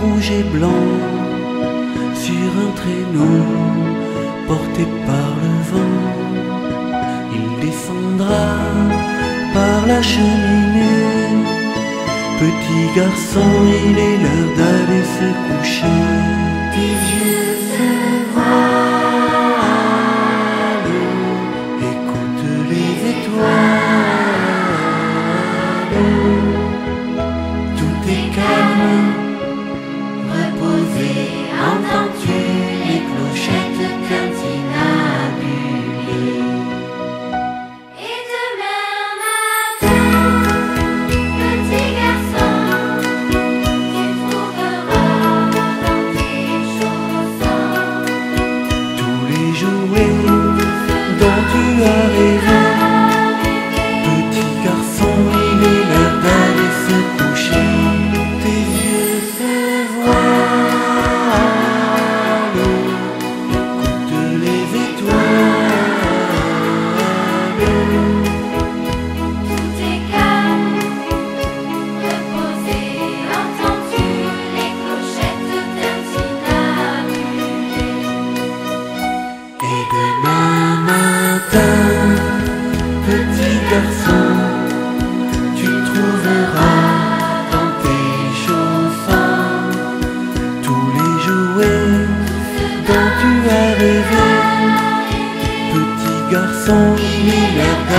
rouge et blanc sur un traîneau porté par le vent. Il descendra par la cheminée. Petit garçon, il est l'heure d'aller se coucher. Des vieux garçon mineur